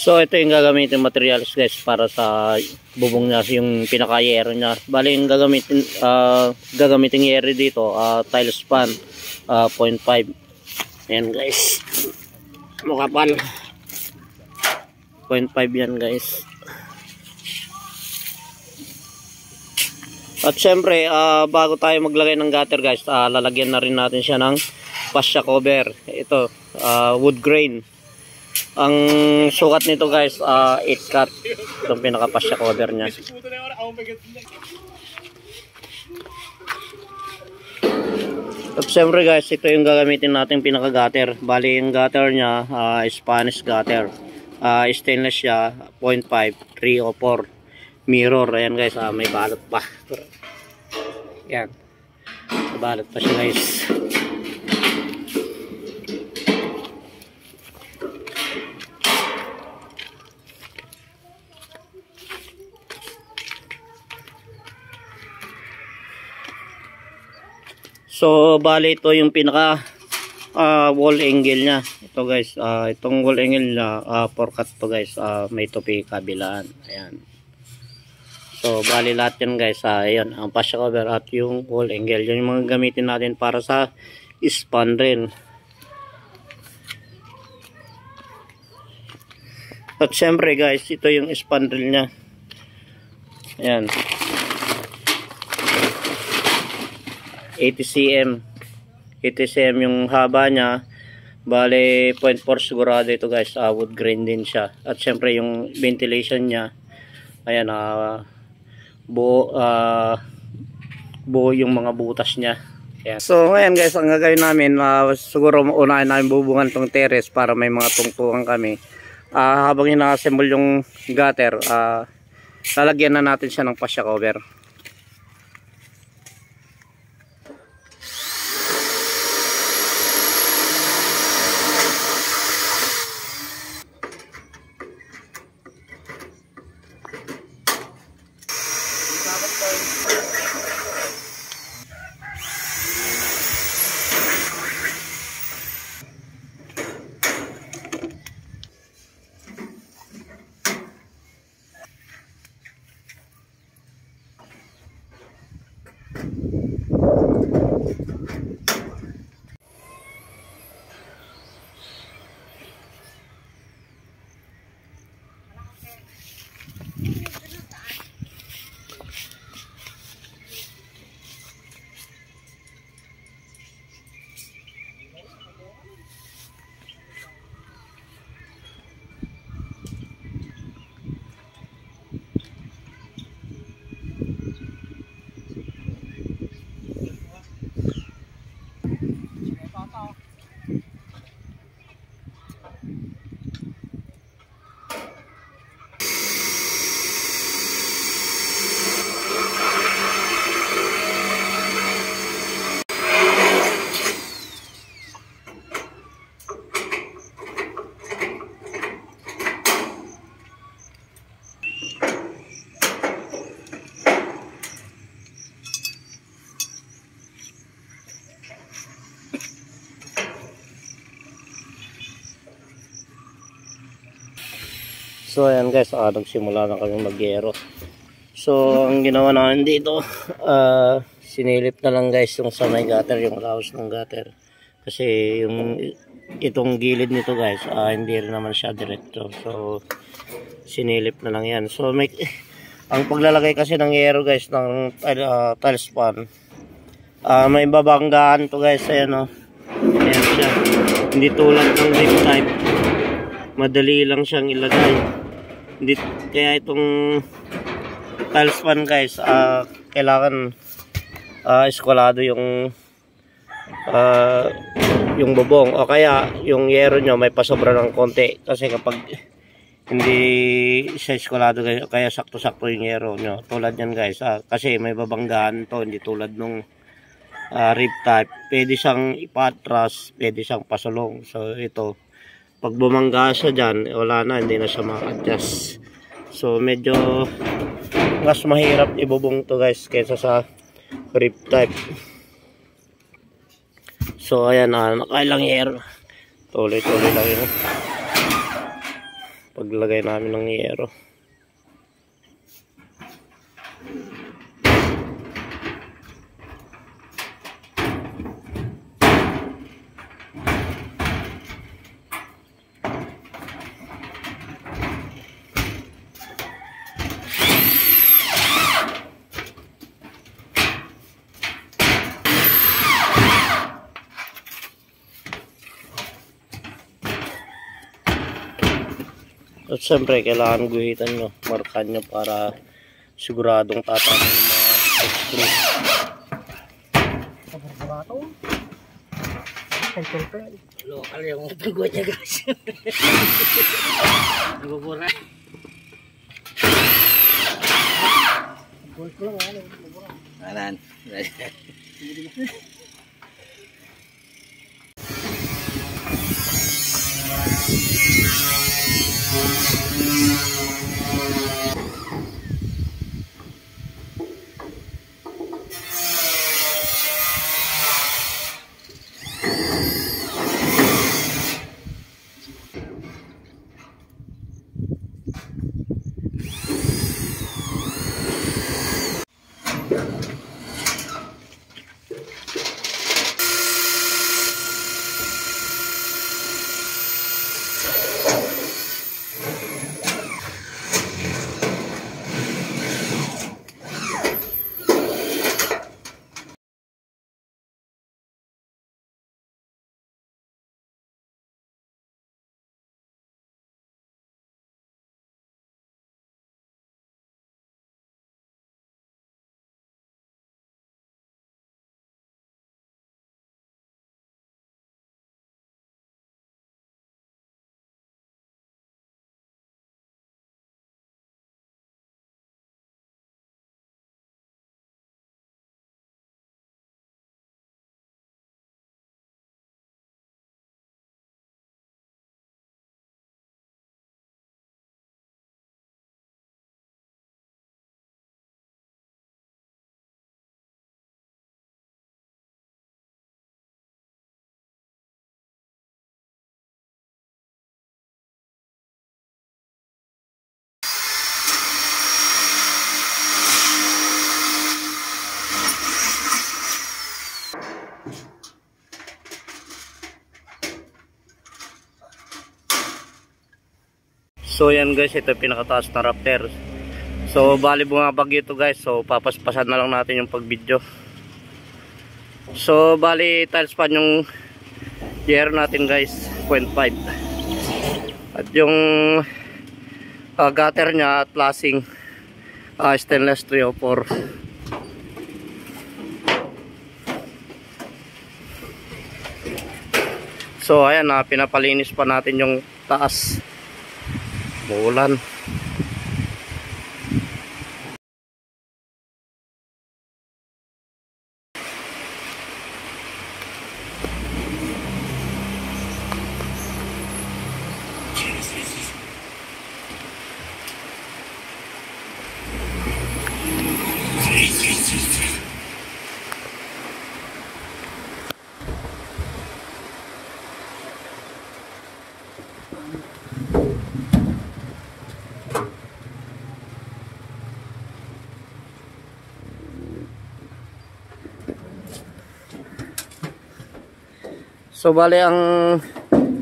So ito yung gagamitin materials guys para sa bubong niya yung pinaka-yero niya. Bali yung gagamitin uh, gagamitin yero dito uh, tile span uh, 0.5. Ayan guys. Makapal. 0.5 yan guys. At syempre, uh, bago tayo maglagay ng gutter guys, uh, lalagyan na rin natin siya ng fascia cover. Ito, uh, wood grain. Ang sukat nito guys, uh, 8 cut. Itong pinaka-pasya cover niya. At siyempre guys, ito yung gagamitin natin pinaka-gutter. Bali yung gutter niya, uh, Spanish gutter. Uh, stainless siya, 0.5, 3 o 4. Mirror, ayan guys, uh, may balot pa. Yan. May balot pa siya guys. So, bali ito yung pinaka uh, wall angle niya. Ito guys, uh, itong wall angle niya, uh, 4 cut to guys, uh, may tupi kabilaan. Ayan. So, bali lahat yan guys, uh, ayan, ang fascia cover at yung wall angle. Yan yung mga gamitin natin para sa span rin. At syempre guys, ito yung span drill niya. Ayan. 80 cm. 80 cm yung haba niya. Bale 0.4 sigurado ito guys. Uh, wood grain din siya. At syempre yung ventilation niya ayan uh, buo uh, buo yung mga butas niya. Ayan. so ngayon guys ang gagawin namin uh, siguro unahin namin bubungan tong terrace para may mga tungtungan kami. Uh, habang ina-assemble yung gutter uh, lalagyan na natin siya ng fascia cover So ayan guys, ah, nagsimula na kami magyero. So ang ginawa namin dito, uh, sinilip na lang guys yung sa may gutter, yung laos ng gutter. Kasi yung itong gilid nito guys, uh, hindi rin naman siya diretso. So sinilip na lang yan. So may ang paglalagay kasi ng yero guys ng uh, tile span, uh, may babanggaan to guys, ayan o. Oh. Ayan siya. Hindi tulad ng zip type. Madali lang siyang ilagay hindi, kaya itong tiles pan guys uh, kailangan uh, eskwalado yung uh, yung bubong. O kaya yung yero nyo may pasobra ng konti. Kasi kapag hindi siya eskwalado kaya sakto-sakto yung yero nyo. Tulad yan guys uh, kasi may babanggaan to hindi tulad nung uh, rib type. Pwede siyang ipatras pwede siyang pasulong. So ito pag bumangga siya dyan, wala na, hindi na siya ma-adjust. So, medyo mas mahirap ibubong to guys kaysa sa rip type. So, ayan ah, nakailang air. Tuloy-tuloy lang yun. paglagay namin ng yero. At syempre, kailangan guhitan nyo, markan nyo para siguradong tatama yung mga screw. Kabarbarato. Kay Tolpel. Lokal yung tugo niya guys. Nabubura. Gold ko lang ano. Anan. So yan guys, ito yung pinakataas na raptor. So bali bumabag ito guys, so papaspasan na lang natin yung pag-video. So bali tiles pan yung yero natin guys, 0.5. At yung uh, gutter niya at lasing uh, stainless 304. So ayan na pinapalinis pa natin yung taas. bố lăn So bali ang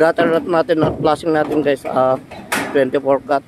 gutter nut natin, flashing natin guys, ah 24 cut.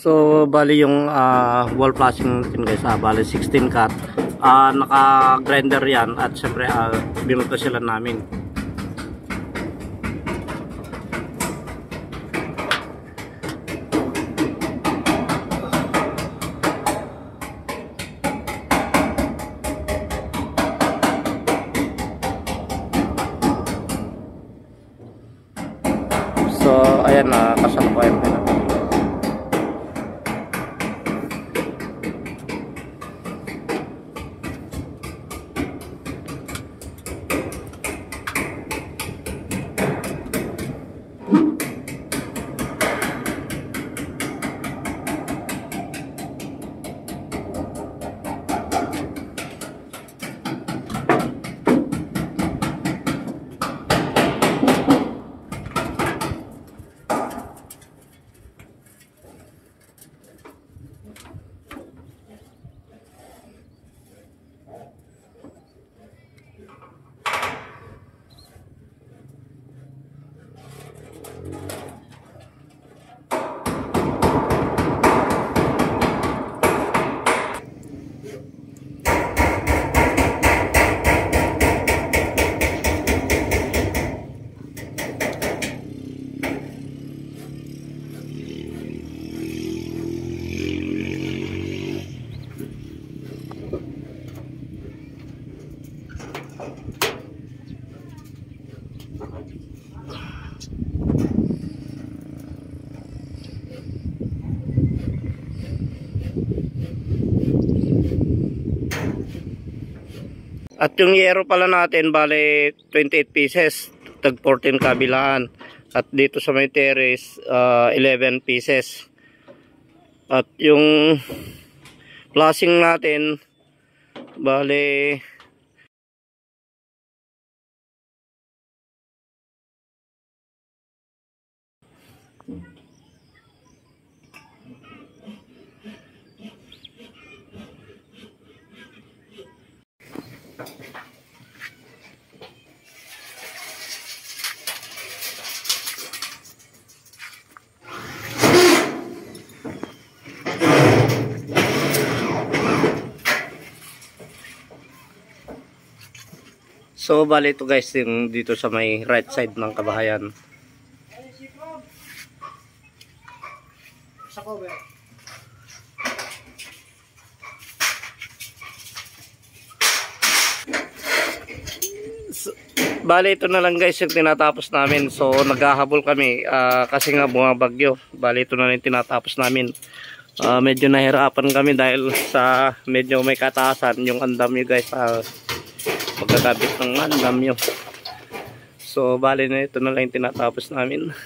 So bali yung ah, wall flashing natin guys, ah, bali 16 cut. Ah, naka grinder yan at syempre uh, binuto sila namin. So, ayan na, kasalukuyan ko na. At yung yero pala natin, bale 28 pieces, tag 14 kabilaan. At dito sa may terrace, ah, 11 pieces. At yung flashing natin, bale So bali ito guys yung dito sa may right side ng kabahayan. Sa cover. Bali ito na lang guys yung tinatapos namin. So naghahabol kami ah, kasi nga bumabagyo. Bali ito na lang yung tinatapos namin. Ah, medyo nahirapan kami dahil sa medyo may katasan yung andamyo guys sa pagkakabit ng andamyo. So bali na ito na lang yung tinatapos namin.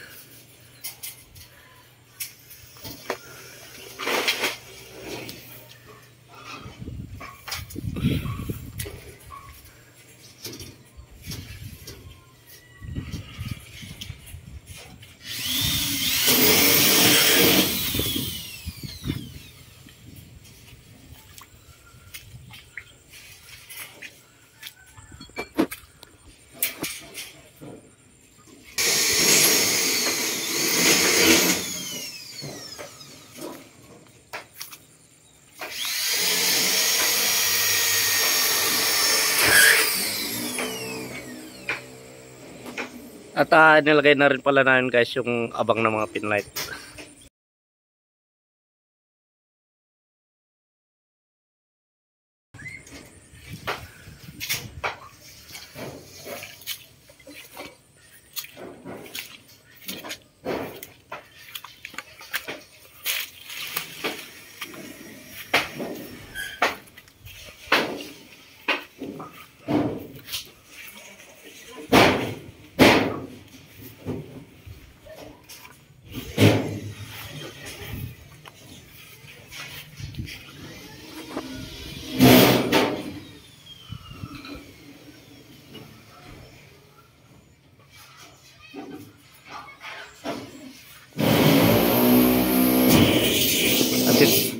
At ah, nilagay na rin pala namin guys yung abang ng mga pinlight.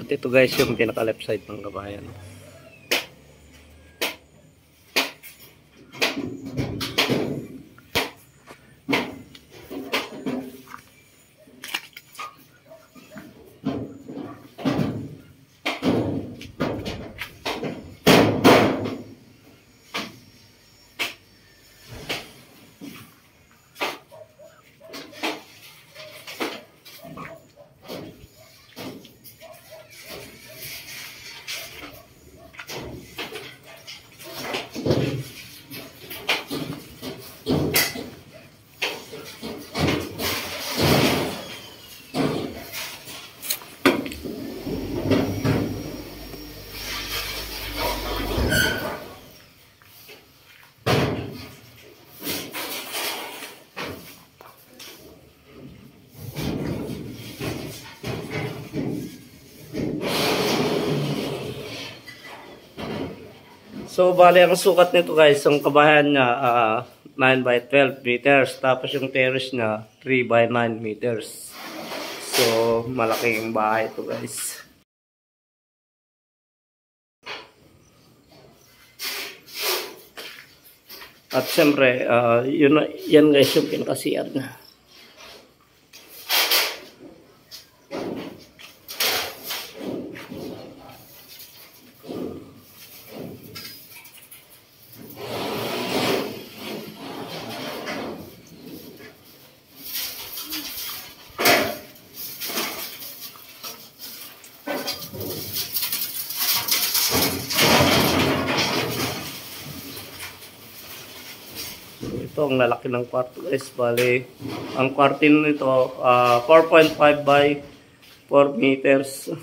At ito, guys yung pinaka left side ng kabayan. So, bali ang sukat nito guys, ang kabahan niya, ah, 9 by 12 meters. Tapos yung terrace niya, 3 by 9 meters. So, malaking bahay ito guys. At syempre, ah, yun, yan guys yung pinakasiyad na. Ito ang lalaki ng kwarto guys. Bali, ang kwartin nito ah, 4.5 by 4 meters.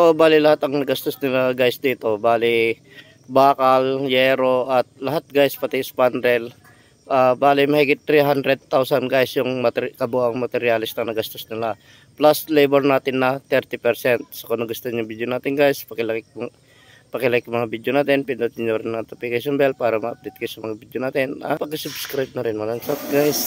So, bali lahat ang nagastos nila guys dito. Bali, bakal, yero, at lahat guys, pati spandrel. Ah, bali, mahigit 300,000 guys yung materi kabuang materialis na nagastos nila. Plus, labor natin na 30%. So, kung nagustuhan yung video natin guys, pakilike, mo- pakilike mga video natin. Pindutin nyo rin ang notification bell para ma-update kayo sa mga video natin. Ah, pag-subscribe na rin. Malang shot guys.